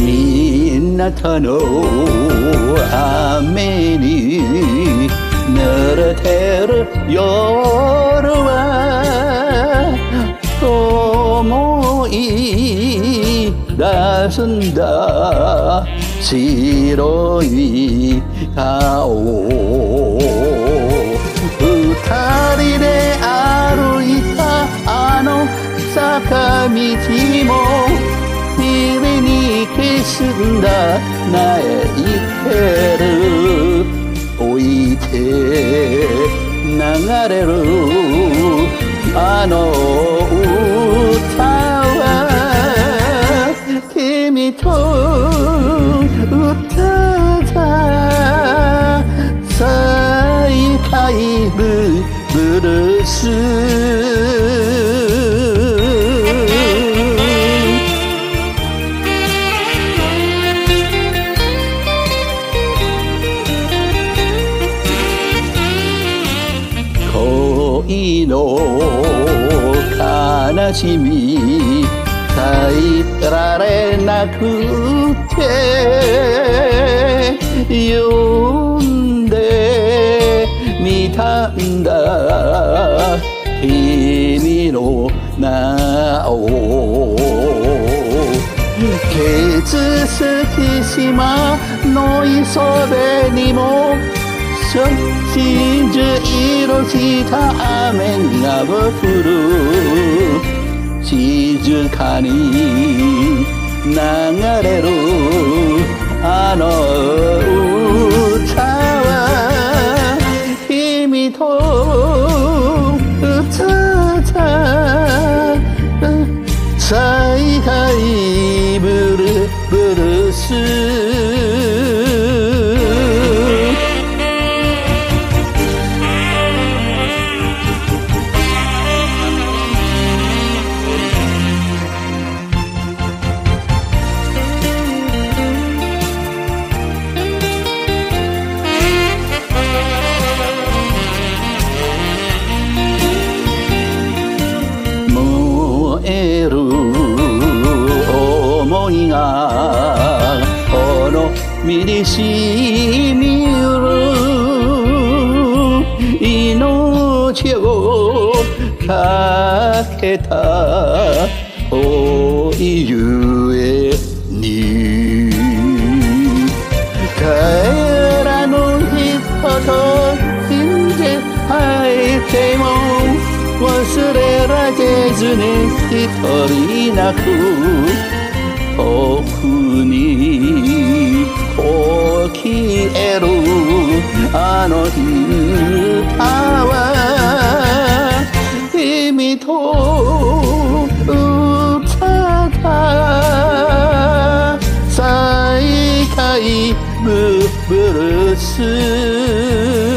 みんなたの雨に濡れてる夜は思い出すんだ白い顔二人で歩いたあの坂道も君にんだ泣いてる置いて流れるあの歌は君と歌った再会ブブルース恋の悲しみ耐えられなくて読んでみたんだ君の名を傷つき島の磯辺にも真珠色した雨が降る。静かに流れる。あの歌は君と歌った再会ブルブルス。る思いがこの身にしみる命をかけた恋ゆえに帰らぬ人と信じ入ってもずに一人泣く遠くに消えるあの日歌は君と歌った再会ブルース